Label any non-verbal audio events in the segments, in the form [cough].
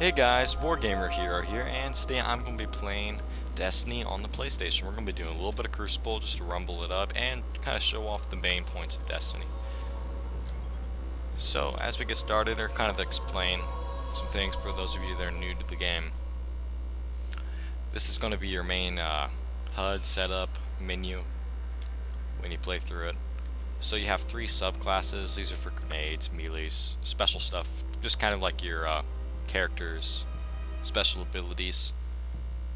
Hey guys, Wargamer Hero here, and today I'm going to be playing Destiny on the PlayStation. We're going to be doing a little bit of Crucible just to rumble it up and kind of show off the main points of Destiny. So, as we get started, I'll kind of explain some things for those of you that are new to the game. This is going to be your main uh, HUD setup menu when you play through it. So you have three subclasses. These are for grenades, melees, special stuff, just kind of like your uh, characters' special abilities.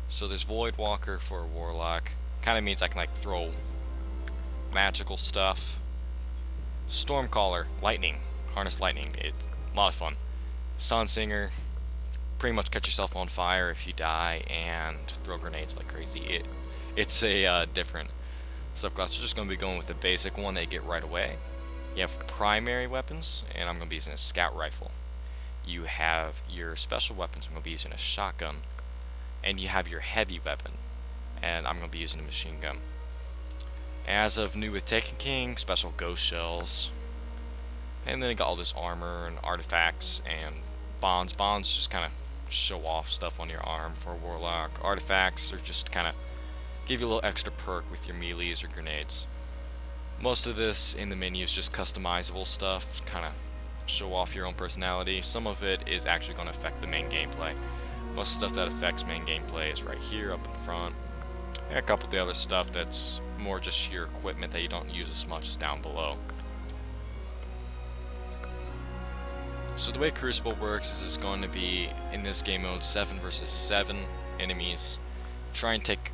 So there's Voidwalker for a Warlock. Kind of means I can like throw magical stuff. Stormcaller, lightning, harness lightning. It, a lot of fun. Sunsinger, pretty much catch yourself on fire if you die and throw grenades like crazy. It, it's a uh, different subclass. We're just going to be going with the basic one you get right away. You have primary weapons, and I'm going to be using a scout rifle you have your special weapons, I'm going to be using a shotgun, and you have your heavy weapon, and I'm going to be using a machine gun. As of new with Taken King, special ghost shells, and then you got all this armor and artifacts and bonds. Bonds just kind of show off stuff on your arm for a warlock. Artifacts are just kind of give you a little extra perk with your melees or grenades. Most of this in the menu is just customizable stuff, kind of show off your own personality. Some of it is actually going to affect the main gameplay. Most stuff that affects main gameplay is right here up in front. And a couple of the other stuff that's more just your equipment that you don't use as much is down below. So the way Crucible works is it's going to be, in this game mode, 7 versus 7 enemies. Try and take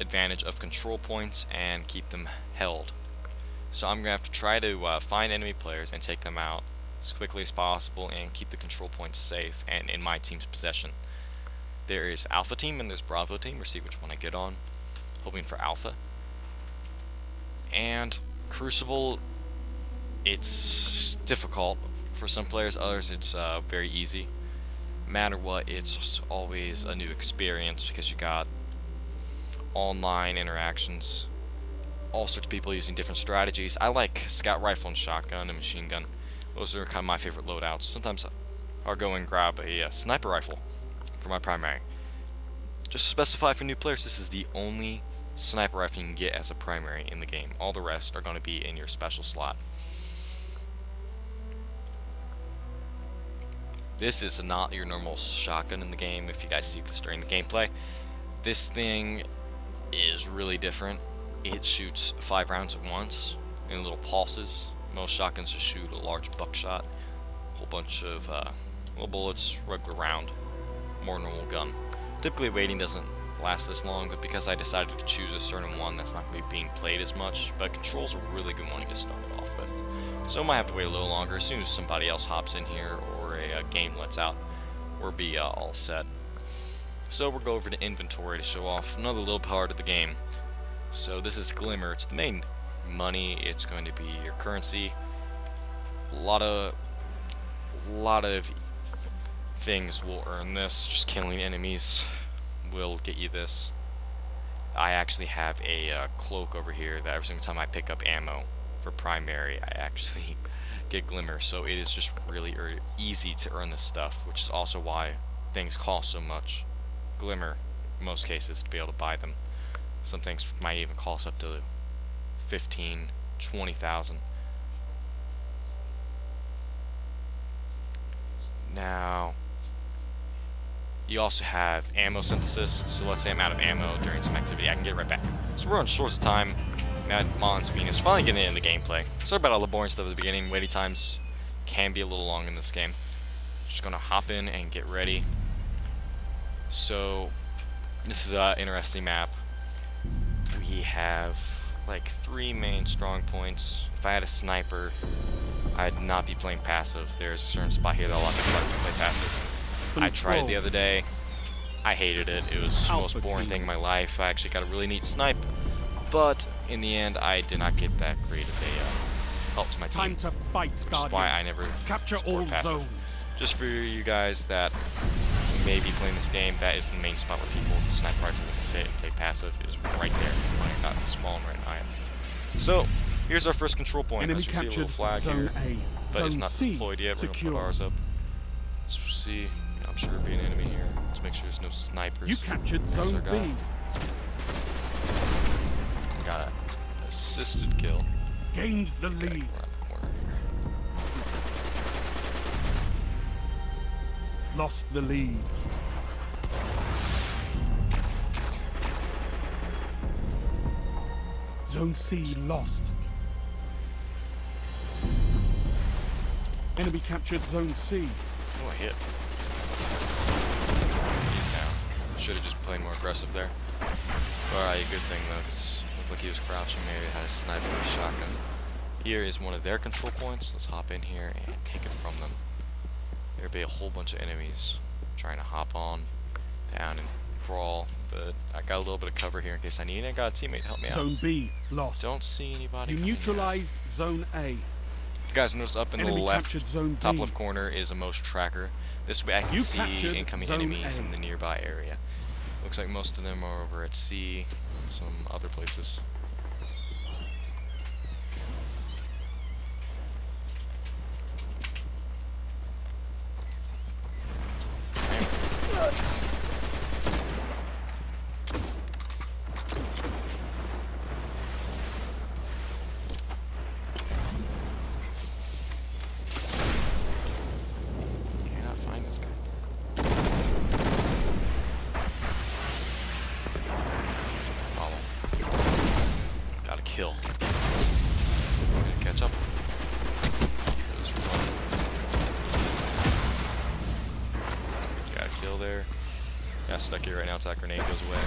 advantage of control points and keep them held. So I'm going to have to try to uh, find enemy players and take them out as quickly as possible and keep the control points safe and in my team's possession. There is Alpha Team and there's Bravo Team. We'll see which one I get on. Hoping for Alpha. And Crucible, it's difficult. For some players, others it's uh, very easy. matter what, it's always a new experience because you got online interactions, all sorts of people using different strategies. I like scout rifle and shotgun and machine gun. Those are kind of my favorite loadouts. Sometimes I'll go and grab a uh, sniper rifle for my primary. Just specify for new players, this is the only sniper rifle you can get as a primary in the game. All the rest are going to be in your special slot. This is not your normal shotgun in the game, if you guys see this during the gameplay. This thing is really different. It shoots five rounds at once in little pulses, most shotguns just shoot a large buckshot, a whole bunch of uh, little bullets, regular round, more normal gun. Typically waiting doesn't last this long, but because I decided to choose a certain one that's not going to be being played as much, but control's a really good one to get started off with. So I might have to wait a little longer as soon as somebody else hops in here or a, a uh, game lets out, we'll be uh, all set. So we'll go over to inventory to show off another little part of the game. So this is Glimmer, it's the main money, it's going to be your currency. A lot of, a lot of things will earn this. Just killing enemies will get you this. I actually have a uh, cloak over here that every single time I pick up ammo for primary, I actually [laughs] get Glimmer. So it is just really easy to earn this stuff, which is also why things cost so much. Glimmer, in most cases, to be able to buy them. Some things might even cost up to 15, 20,000. Now, you also have ammo synthesis, so let's say I'm out of ammo during some activity, I can get right back. So we're on short of time. Mad Mon's Venus finally getting into the gameplay. Sorry about all the boring stuff at the beginning. Waiting times can be a little long in this game. Just gonna hop in and get ready. So, this is an interesting map. We have like three main strong points. If I had a sniper, I'd not be playing passive. There's a certain spot here that I'll have to like to play passive. I tried it the other day. I hated it. It was the most boring thing in my life. I actually got a really neat snipe, but in the end, I did not get that great of a uh, help to my team. Time to fight, which is why I never capture all passive. zones. Just for you guys that may be playing this game, that is the main spot where people with the sniper rifle will sit and play passive is right there. I got small and right I am. So, here's our first control point. Enemy As you see a little flag here, A. but zone it's not C deployed yet. We're secure. gonna put ours up. C. I'm sure there'll be an enemy here. Let's make sure there's no snipers. You captured Zone. B. Got a assisted kill. Gained the Gotta lead. Lost the lead. Zone C lost. Enemy captured Zone C. Oh, hit. Should have just played more aggressive there. Alright, good thing though, because looked like he was crouching, maybe had a sniper or shotgun. Here is one of their control points. Let's hop in here and take it from them. There'll be a whole bunch of enemies trying to hop on, down, and brawl, but I got a little bit of cover here in case I need it. I got a teammate to help me out. Zone B lost. Don't see anybody. You neutralized Zone A. You guys notice up in Enemy the left top left corner is a motion tracker. This way I can You see incoming enemies A. in the nearby area. Looks like most of them are over at C, some other places. Cannot find this guy. Follow. Got a kill. Gonna catch up. He goes run. Got a kill there. Got stuck here right now. Attack grenade goes away.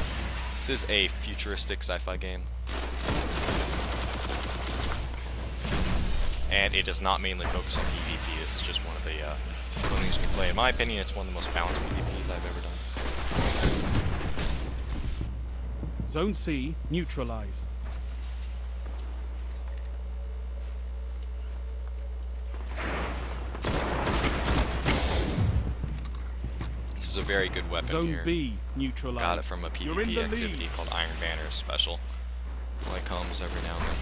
This is a futuristic sci-fi game. and it does not mainly focus on PvP. This is just one of the uh, things you can play. In my opinion, it's one of the most balanced PvPs I've ever done. Zone C neutralized. Very good weapon Zone here. B neutralized. Got it from a PvP activity lead. called Iron Banner Special. Only comes every now and then.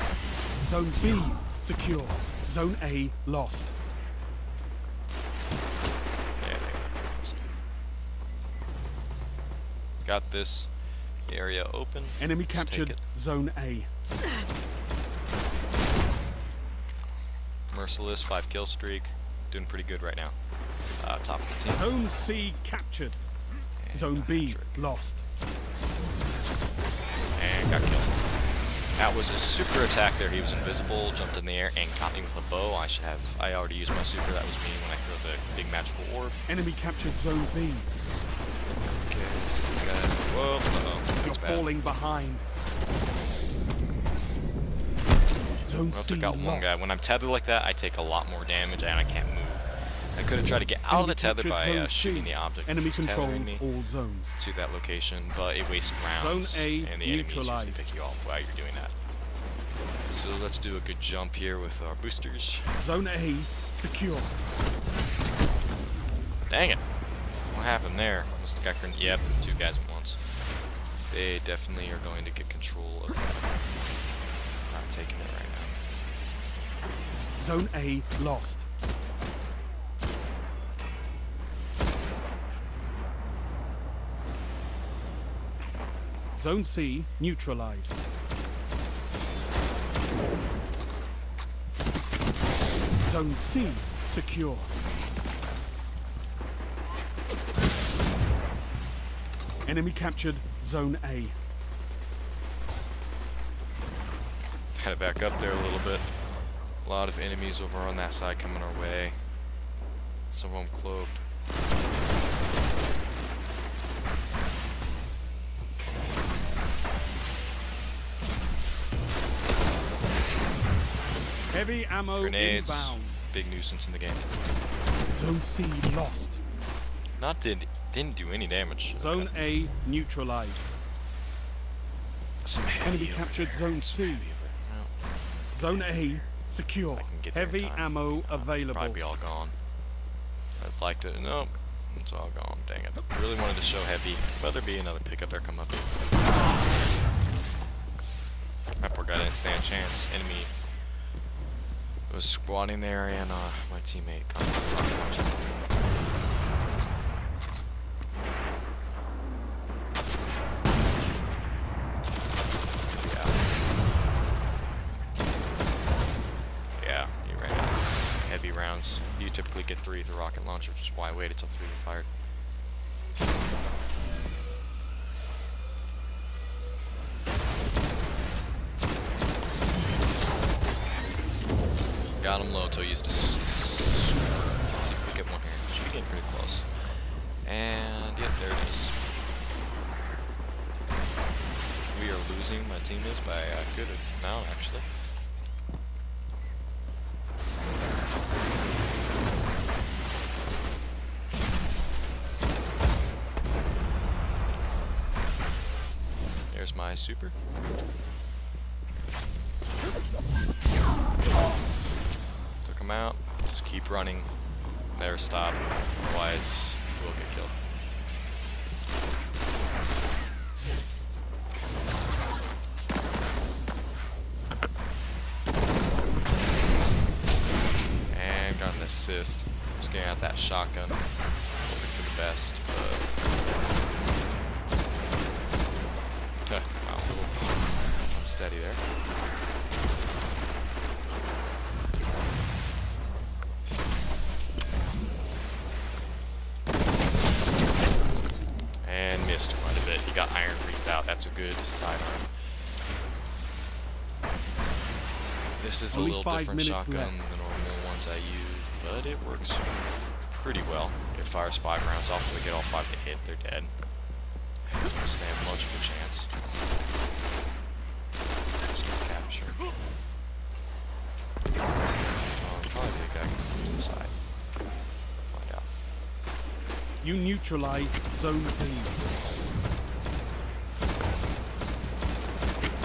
Zone B secure. Zone A lost. Yeah, there we go. Got this area open. Enemy Let's captured. Zone A. Merciless, five kill streak. Doing pretty good right now. Uh, top of the team. Zone C captured. And Zone got B lost. and got killed. That was a super attack there. He was invisible, jumped in the air, and caught me with a bow. I should have. I already used my super. That was me when I threw the big magical orb. Enemy captured Zone B. Okay, this guy. Whoa, uh-oh. You're That's bad. falling behind. Zone C took out lost. one guy. When I'm tethered like that, I take a lot more damage and I can't move. I could have tried to get out of the tether by uh, shooting the object Enemy which was tethering me all zones. to that location, but it wastes rounds, Zone A and the enemies usually pick you off while you're doing that. So let's do a good jump here with our boosters. Zone A secure. Dang it. What happened there? Have got gren- Yep, two guys at once. They definitely are going to get control of that. Not taking it right now. Zone A lost. Zone C neutralized. Zone C secure. Enemy captured Zone A. Kind of back up there a little bit. A lot of enemies over on that side coming our way. Some of them cloaked. Heavy ammo Grenades. inbound. Big nuisance in the game. Zone C lost. Not did didn't do any damage. Zone Okay. A neutralized. Some heavy Enemy captured. Zone C. Well, Zone A secure. I can get Heavy ammo available. Probably be all gone. I'd like to. Nope. It's all gone. Dang it. Really wanted to show heavy. But there be another pickup there come up. My poor guy didn't stand a chance. Enemy was squatting there and uh, my teammate yeah. yeah. Heavy rounds. You typically get three with a rocket launcher, which is why I waited till three fired. Got him low until he used a s- s- Let's see if we get one here. Should be getting pretty close. And yep, there it is. We are losing, my team is, by a good amount actually. There's my super. Him out. Just keep running. There, stop. Otherwise, we'll get killed. And got an assist. Just getting out that shotgun. Hoping for the best, A good sidearm. This is Only a little different shotgun left. than the normal ones I use, but it works pretty well. It fires five rounds off, and we get all five to hit, they're dead. So they have much of a chance. Just capture. [gasps] Probably guy to the side. Find out. You neutralize Zone B.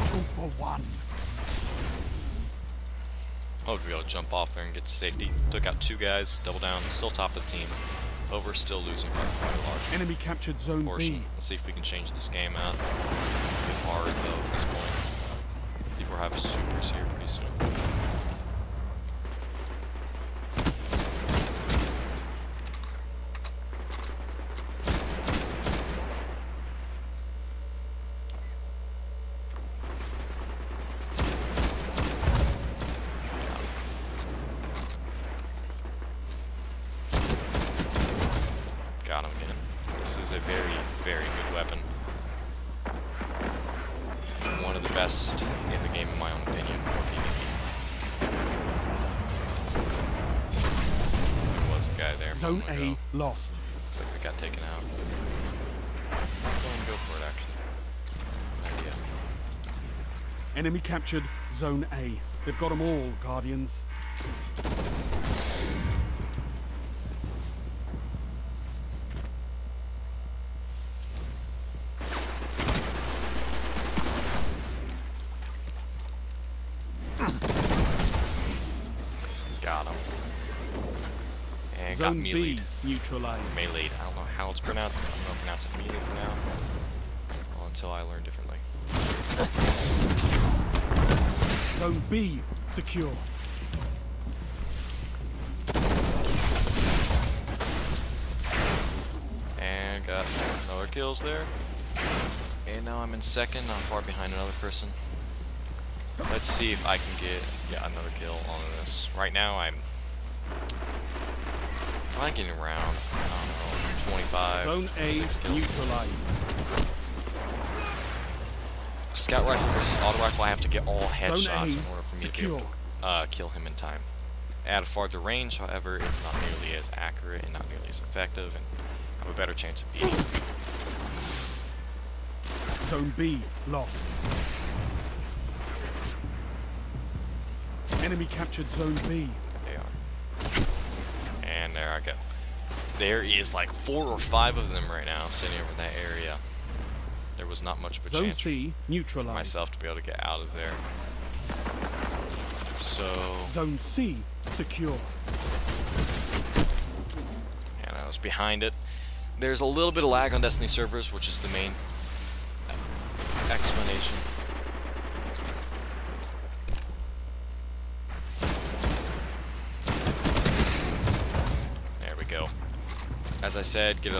Two for one. Hope to be able to jump off there and get to safety. Took out two guys, double down, still top of the team. But we're still losing by quite a large Enemy captured Zone portion. B. Let's see if we can change this game out. It's hard though at this point. People we'll have supers here pretty soon. Got him again. This is a very, very good weapon. One of the best in the game, in my own opinion, for PvP. There was a guy there. Zone A ago. lost. Looks like we got taken out. Go and go for it, actually. Idea. Enemy captured Zone A. They've got them all, Guardians. Zone. B neutralized. Meleeed. I don't know how it's pronounced. I'm to pronounce it melee for now. Well, until I learn differently. Zone B secure. And got another kills there. And now I'm in second, not far behind another person. Let's see if I can get yeah another kill on this. Right now I'm I'm getting around, I don't know, 25, Zone A neutralized. Scout rifle versus auto rifle, I have to get all headshots in order for me to be able secure. to uh, kill him in time. At a farther range, however, it's not nearly as accurate and not nearly as effective, and I have a better chance of beating him. Zone B lost. Enemy captured Zone B. They are. And there I go. There is like four or five of them right now sitting over in that area. There was not much of a Zone chance C for neutralized. myself to be able to get out of there. So, Zone C secure. and I was behind it. There's a little bit of lag on Destiny servers, which is the main explanation. There we go. As I said, give it